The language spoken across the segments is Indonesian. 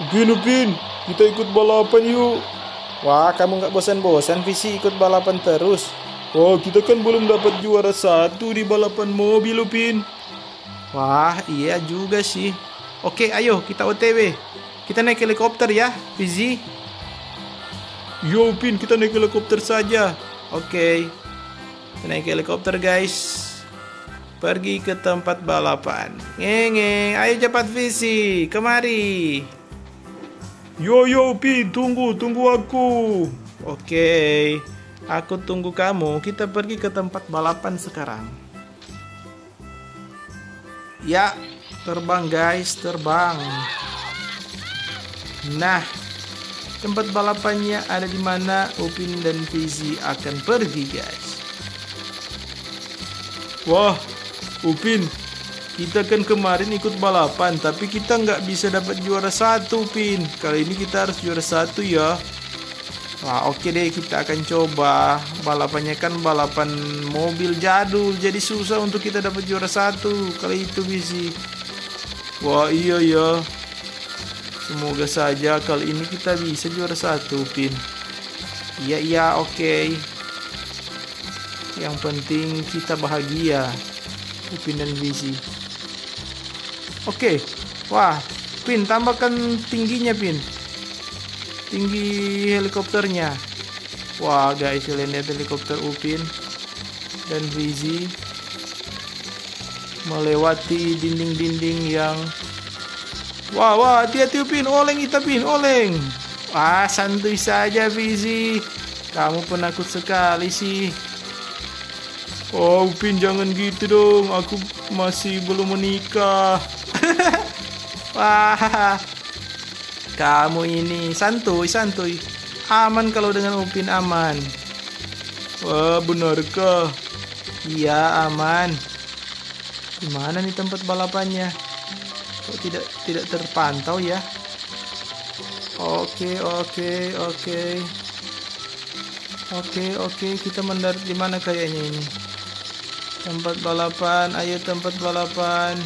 Upin, Upin, kita ikut balapan yuk. Wah, kamu nggak bosan-bosan visi ikut balapan terus? Wah, kita kan belum dapat juara satu di balapan mobil, Upin. Wah, iya juga sih. Oke, ayo kita OTW. Kita naik helikopter ya, Fizi. Yo, Upin, kita naik helikopter saja. Oke. Kita naik helikopter, guys. Pergi ke tempat balapan. Ngeng, ayo cepat Visi, kemari. Yo yo Pi, tunggu, tunggu aku. Oke, aku tunggu kamu. Kita pergi ke tempat balapan sekarang. Ya, terbang guys, terbang. Nah, tempat balapannya ada di mana Upin dan Fizi akan pergi guys. Wah, Upin, kita kan kemarin ikut balapan, tapi kita nggak bisa dapat juara satu, Pin. Kali ini kita harus juara satu ya. Wah, oke okay deh, kita akan coba. Balapannya kan balapan mobil jadul, jadi susah untuk kita dapat juara satu. Kali itu visi. Wah, iya ya. Semoga saja kali ini kita bisa juara satu, Pin. Iya, iya, oke. Okay. Yang penting kita bahagia. Upin dan Visi. Oke, wah, Pin tambahkan tingginya Pin. Tinggi helikopternya. Wah guys, kalian lihat helikopter Upin dan Vizi melewati dinding-dinding yang Wah, wah, hati-hati Upin, oleng kita Pin, oleng. Wah, santuy saja Vizi. Kamu penakut sekali sih. Oh, Upin jangan gitu dong. Aku masih belum menikah. Wah. Kamu ini santuy, santuy. Aman kalau dengan Upin aman. Wah, benarkah? Iya, aman. Gimana nih tempat balapannya? Kok tidak tidak terpantau ya? Oke, oke, oke. Oke, oke, kita mendarat di mana kayaknya ini? Tempat balapan, ayo tempat balapan.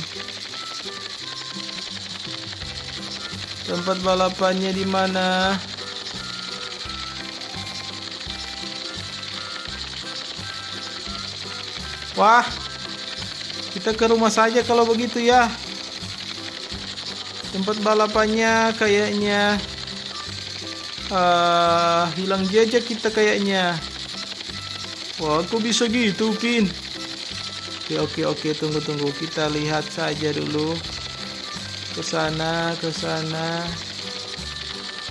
Tempat balapannya di mana? Wah, kita ke rumah saja kalau begitu ya. Tempat balapannya kayaknya uh, hilang jejak kita kayaknya. Wah, kok bisa gitu, Pin? Oke oke oke tunggu tunggu kita lihat saja dulu ke sana ke sana.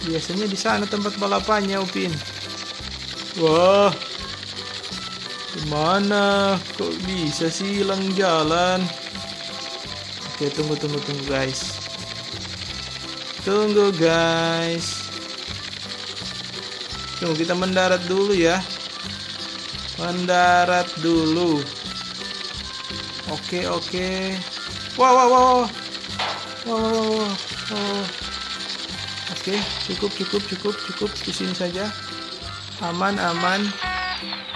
Biasanya di sana tempat balapannya Upin. Wah. Gimana kok bisa sih hilang jalan? Oke tunggu tunggu tunggu guys. Tunggu guys. Tunggu kita mendarat dulu ya. Mendarat dulu. Oke oke. Wow wow wow. Wow wow wow. wow. Oke cukup cukup cukup cukup di sini saja. Aman aman.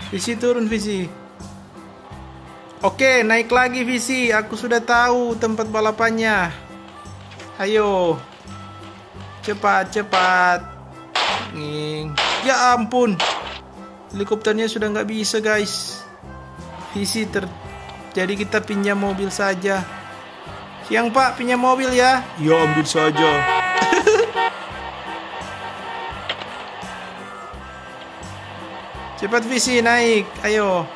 Visi turun visi. Oke naik lagi visi. Aku sudah tahu tempat balapannya. Ayo. Cepat cepat. Nging. Ya ampun. Helikopternya sudah nggak bisa guys. Visi ter jadi kita pinjam mobil saja. Siang Pak, pinjam mobil ya? Ya ambil saja. Cepat visi naik, ayo.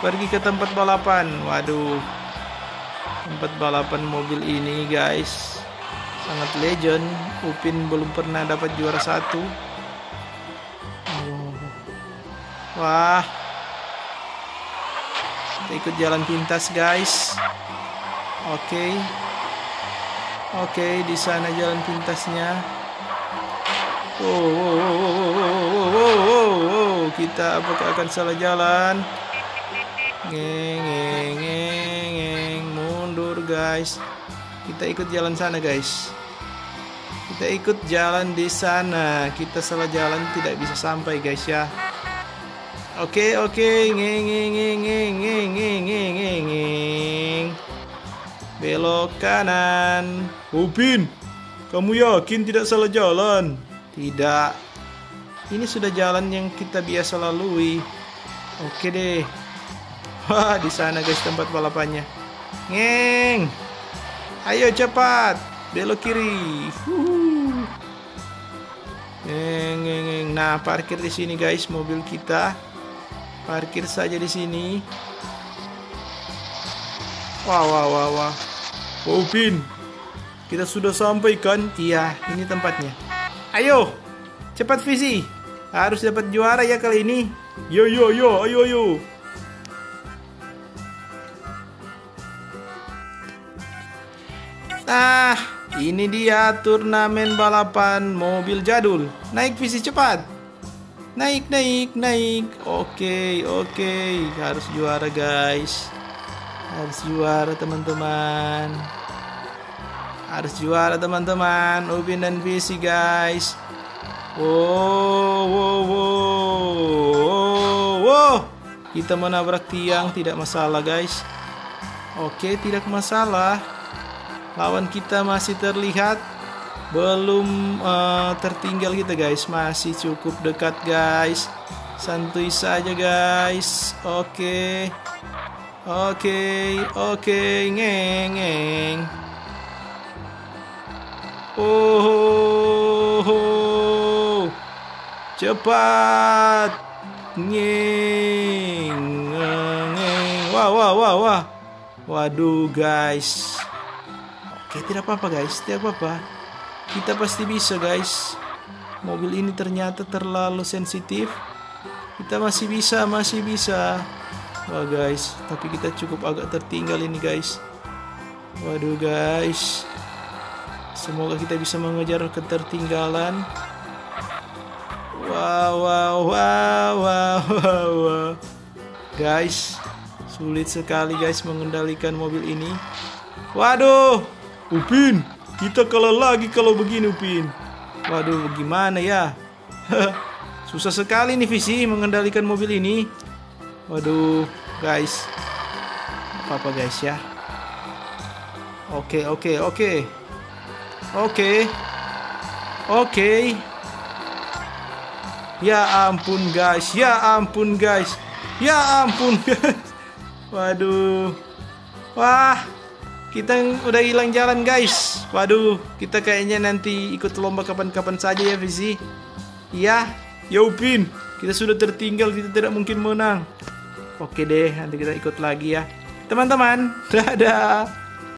Pergi ke tempat balapan. Waduh. Tempat balapan mobil ini guys. Sangat legend. Upin belum pernah dapat juara satu. Wah. Kita ikut jalan pintas guys. Oke. Okay. Oke, okay, di sana jalan pintasnya. Wow, wow, wow, wow, wow, wow, wow. Kita apakah akan salah jalan? Ngeng, ngeng, ngeng, ngeng. Mundur, guys. Kita ikut jalan sana, guys. Kita ikut jalan di sana. Kita salah jalan tidak bisa sampai, guys ya. Oke, okay, oke. Okay. Ngeng, ngeng, ngeng, ngeng, ngeng, ngeng, ngeng belok kanan Upin Kamu yakin tidak salah jalan? Tidak. Ini sudah jalan yang kita biasa lalui. Oke deh. Wah, di sana guys tempat balapannya. Ngeng. Ayo cepat. Belok kiri. Huhu. Ngeng, ngeng, ngeng. Nah, parkir di sini guys mobil kita. Parkir saja di sini. Wah, wah, wah, wah. Oh, Upin, kita sudah sampai kan? Iya, ini tempatnya. Ayo, cepat visi. Harus dapat juara ya kali ini. Yo, yo, yo, ayo, ayo. Nah, ini dia turnamen balapan mobil jadul. Naik visi cepat. Naik, naik, naik. Oke, oke. Harus juara, guys. Harus juara, teman-teman. Harus juara, teman-teman. Upin dan visi, guys. Wow, wow, wow, wow. Kita menabrak tiang, tidak masalah, guys. Oke, tidak masalah. Lawan kita masih terlihat belum uh, tertinggal kita guys, masih cukup dekat guys. Santuy saja guys. Oke. Oke, oke, ngeng ngeng. Oh, oh, oh. cepat. Ngeng, ngeng. Wah, wah, wah, wah. Waduh guys. Oke, tidak apa-apa guys, tidak apa-apa. Kita pasti bisa guys. Mobil ini ternyata terlalu sensitif. Kita masih bisa, masih bisa. Wah guys, tapi kita cukup agak tertinggal ini guys. Waduh guys. Semoga kita bisa mengejar ketertinggalan. Wow, wow, wow, wow, wow. Guys, sulit sekali guys mengendalikan mobil ini. Waduh, Upin, kita kalah lagi kalau begini Upin. Waduh, gimana ya? Susah sekali nih Visi mengendalikan mobil ini. Waduh, guys. Apa-apa guys ya. Oke, oke, oke. Oke. Oke. Ya ampun guys, ya ampun guys. Ya ampun. Waduh. Wah, kita udah hilang jalan guys. Waduh, kita kayaknya nanti ikut lomba kapan-kapan saja ya Visi. Iya, Ya Upin, kita sudah tertinggal, kita tidak mungkin menang. Oke deh, nanti kita ikut lagi ya. Teman-teman, dadah.